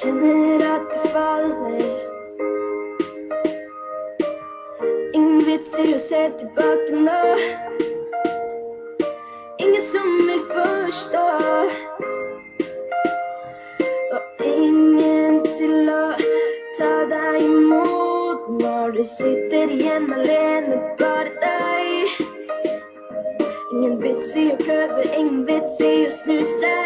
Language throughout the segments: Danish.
kjenner at det faller Ingen vitser å se tilbake nå Ingen som vil forstå. Jeg sitter hjemme alene, bare dig Ingen vits i at prøve, ingen vits i at snuse.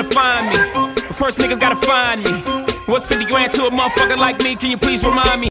wanna find me. First niggas gotta find me. What's 50 grand to a motherfucker like me? Can you please remind me?